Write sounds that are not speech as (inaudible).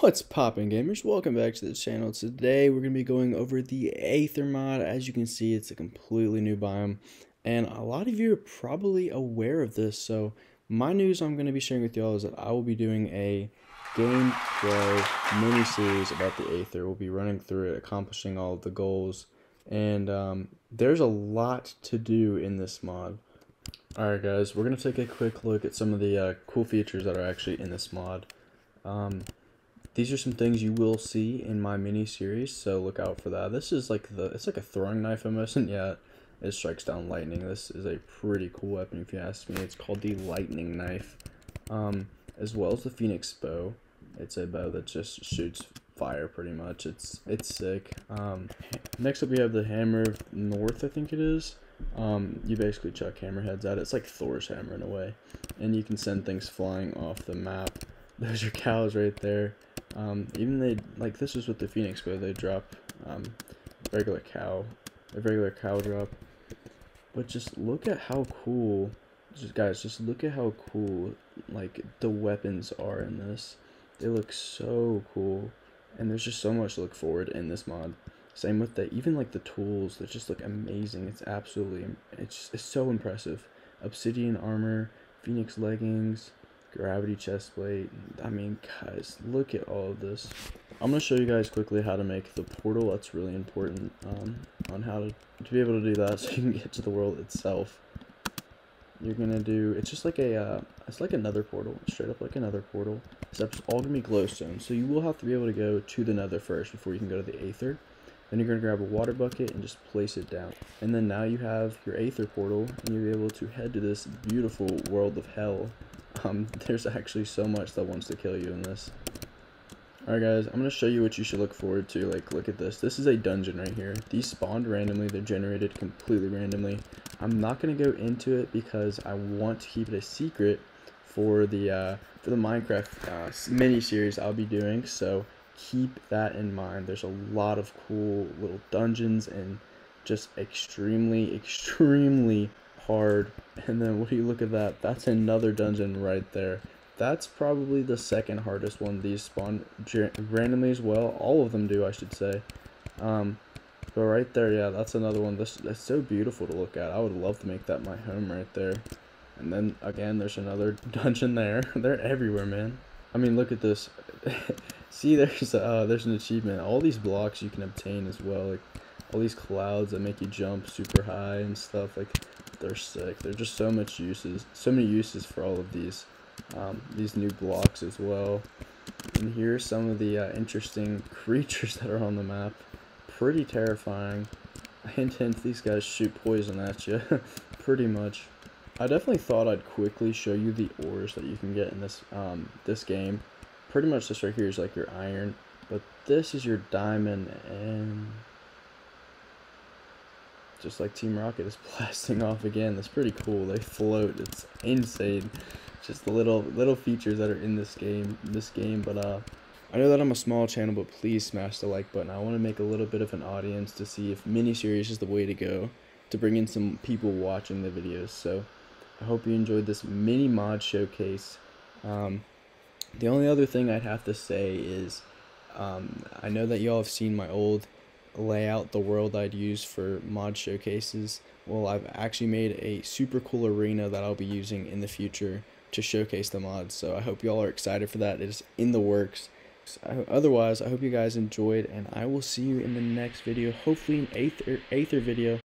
What's poppin' gamers? Welcome back to the channel. Today we're going to be going over the Aether mod. As you can see, it's a completely new biome. And a lot of you are probably aware of this. So my news I'm going to be sharing with y'all is that I will be doing a gameplay mini-series about the Aether. We'll be running through it, accomplishing all the goals. And um, there's a lot to do in this mod. Alright guys, we're going to take a quick look at some of the uh, cool features that are actually in this mod. Um, these are some things you will see in my mini series, so look out for that. This is like the it's like a throwing knife almost, and yeah, it strikes down lightning. This is a pretty cool weapon if you ask me. It's called the lightning knife, um, as well as the phoenix bow. It's a bow that just shoots fire pretty much. It's it's sick. Um, next up we have the hammer of Notch, I think it is. Um, you basically chuck hammerheads at it. It's like Thor's hammer in a way, and you can send things flying off the map. (laughs) Those are cows right there. Um, even they like this is with the Phoenix bow. They drop um, regular cow, a regular cow drop. But just look at how cool, just guys, just look at how cool like the weapons are in this. They look so cool, and there's just so much to look forward in this mod. Same with the even like the tools. that just look amazing. It's absolutely it's it's so impressive. Obsidian armor, Phoenix leggings, gravity chest plate. I mean, guys, look at all of this. I'm going to show you guys quickly how to make the portal. That's really important um, on how to, to be able to do that (laughs) so you can get to the world itself. You're going to do, it's just like a, uh, it's like another portal, straight up like another portal, except it's all going to be glowstone. So you will have to be able to go to the nether first before you can go to the aether. Then you're going to grab a water bucket and just place it down. And then now you have your aether portal and you'll be able to head to this beautiful world of hell um, there's actually so much that wants to kill you in this. Alright guys, I'm going to show you what you should look forward to. Like, look at this. This is a dungeon right here. These spawned randomly. They're generated completely randomly. I'm not going to go into it because I want to keep it a secret for the, uh, for the Minecraft uh, mini-series I'll be doing. So, keep that in mind. There's a lot of cool little dungeons and just extremely, (laughs) extremely hard. And then what do you look at that? That's another dungeon right there. That's probably the second hardest one. These spawn randomly as well. All of them do, I should say. Um, but right there, yeah, that's another one. This that's so beautiful to look at. I would love to make that my home right there. And then again, there's another (laughs) dungeon there. (laughs) They're everywhere, man. I mean, look at this. (laughs) See, there's uh, there's an achievement. All these blocks you can obtain as well. Like all these clouds that make you jump super high and stuff. Like they're sick. There's just so much uses, so many uses for all of these, um, these new blocks as well. And here are some of the uh, interesting (laughs) creatures that are on the map. Pretty terrifying. (laughs) Hint, hint, these guys shoot poison at you, (laughs) pretty much. I definitely thought I'd quickly show you the ores that you can get in this um, this game. Pretty much this right here is like your iron, but this is your diamond and just like Team Rocket is (laughs) blasting off again. That's pretty cool. They float. It's insane. Just the little little features that are in this game. This game, but uh, I know that I'm a small channel, but please smash the like button. I want to make a little bit of an audience to see if mini-series is the way to go to bring in some people watching the videos. So I hope you enjoyed this mini mod showcase. Um, the only other thing I'd have to say is um, I know that y'all have seen my old lay out the world I'd use for mod showcases, well, I've actually made a super cool arena that I'll be using in the future to showcase the mods. So I hope y'all are excited for that. It is in the works. Otherwise, I hope you guys enjoyed, and I will see you in the next video. Hopefully, an Aether, Aether video.